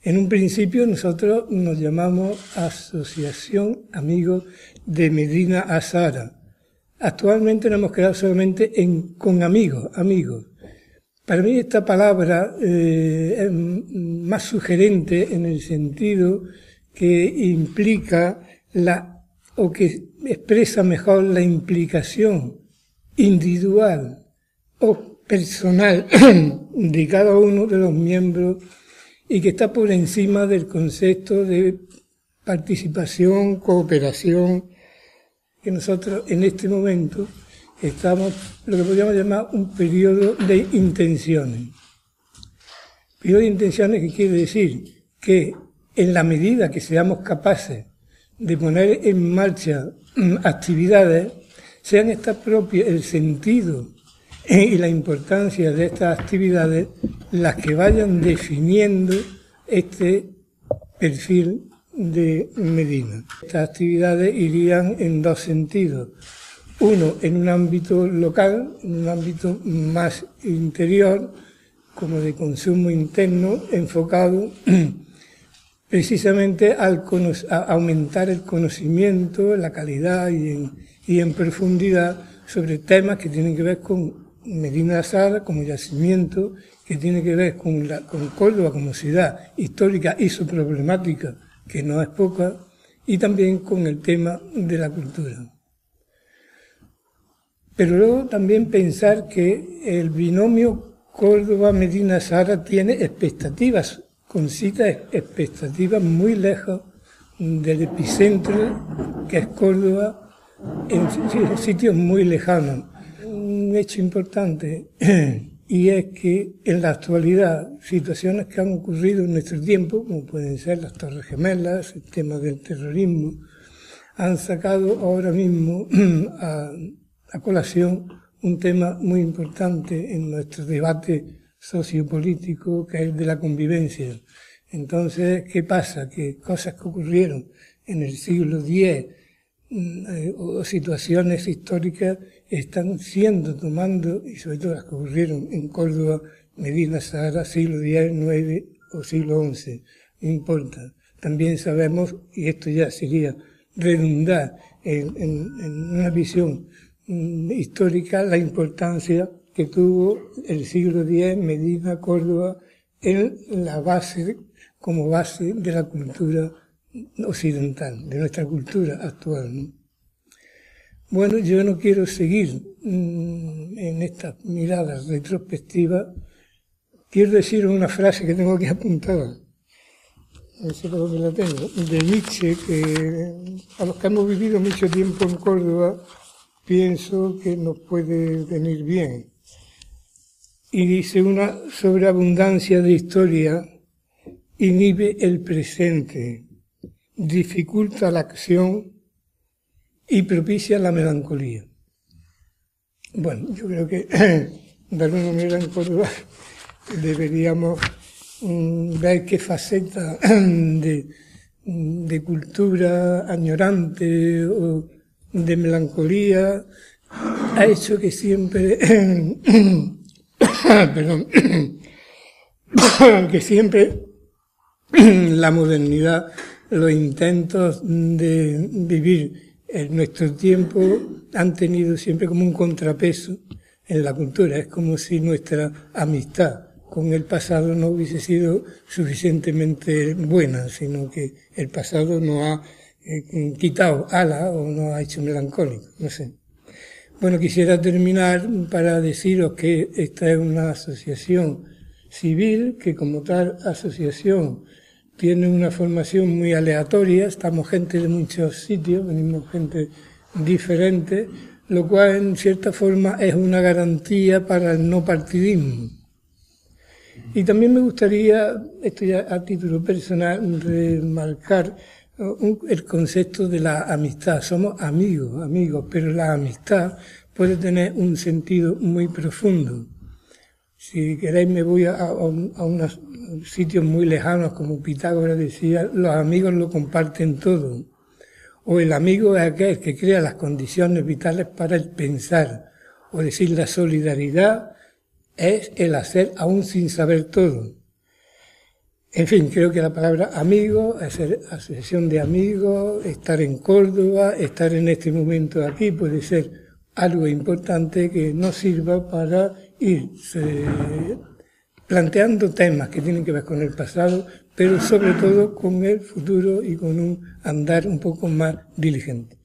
En un principio nosotros nos llamamos Asociación Amigos de Medina Azara. Actualmente nos hemos quedado solamente en con amigos, amigos. Para mí esta palabra eh, es más sugerente en el sentido que implica la, o que expresa mejor la implicación individual o personal de cada uno de los miembros y que está por encima del concepto de participación, cooperación, que nosotros en este momento estamos, lo que podríamos llamar un periodo de intenciones. Periodo de intenciones que quiere decir que en la medida que seamos capaces de poner en marcha mm, actividades, sean estas propias, el sentido y la importancia de estas actividades las que vayan definiendo este perfil de Medina. Estas actividades irían en dos sentidos. Uno, en un ámbito local, en un ámbito más interior, como de consumo interno, enfocado precisamente al a aumentar el conocimiento, la calidad y en, y en profundidad sobre temas que tienen que ver con Medina Azara como yacimiento, que tiene que ver con, la, con Córdoba como ciudad histórica y su problemática, que no es poca, y también con el tema de la cultura. Pero luego también pensar que el binomio Córdoba-Medina Sara tiene expectativas, con citas expectativas muy lejos del epicentro que es Córdoba, en sitios muy lejanos. Un hecho importante, y es que en la actualidad situaciones que han ocurrido en nuestro tiempo, como pueden ser las Torres Gemelas, el tema del terrorismo, han sacado ahora mismo a a colación un tema muy importante en nuestro debate sociopolítico, que es el de la convivencia. Entonces, ¿qué pasa? Que cosas que ocurrieron en el siglo X o situaciones históricas están siendo tomando, y sobre todo las que ocurrieron en Córdoba, Medina, Sahara, siglo X, IX o siglo XI, no importa. También sabemos, y esto ya sería redundar en, en una visión Mm, histórica la importancia que tuvo el siglo X Medina, Córdoba, en la base, como base de la cultura occidental, de nuestra cultura actual. Bueno, yo no quiero seguir mm, en esta mirada retrospectiva. Quiero decir una frase que tengo aquí apuntada. No sé por la tengo. De Nietzsche, que a los que hemos vivido mucho tiempo en Córdoba, pienso que nos puede venir bien. Y dice una sobreabundancia de historia inhibe el presente, dificulta la acción y propicia la melancolía. Bueno, yo creo que de alguna manera en Córdoba deberíamos mm, ver qué faceta de, de cultura añorante o de melancolía ha hecho que siempre, perdón, que siempre la modernidad, los intentos de vivir en nuestro tiempo han tenido siempre como un contrapeso en la cultura. Es como si nuestra amistad con el pasado no hubiese sido suficientemente buena, sino que el pasado no ha eh, quitado ala o no ha hecho melancólico, no sé. Bueno, quisiera terminar para deciros que esta es una asociación civil que como tal asociación tiene una formación muy aleatoria, estamos gente de muchos sitios, venimos gente diferente, lo cual en cierta forma es una garantía para el no partidismo. Y también me gustaría, esto ya a título personal, remarcar el concepto de la amistad. Somos amigos, amigos, pero la amistad puede tener un sentido muy profundo. Si queréis me voy a, a, unos sitios muy lejanos, como Pitágoras decía, los amigos lo comparten todo. O el amigo es aquel que crea las condiciones vitales para el pensar. O decir, la solidaridad es el hacer aún sin saber todo. En fin, creo que la palabra amigo, hacer asociación de amigos, estar en Córdoba, estar en este momento aquí puede ser algo importante que nos sirva para ir planteando temas que tienen que ver con el pasado, pero sobre todo con el futuro y con un andar un poco más diligente.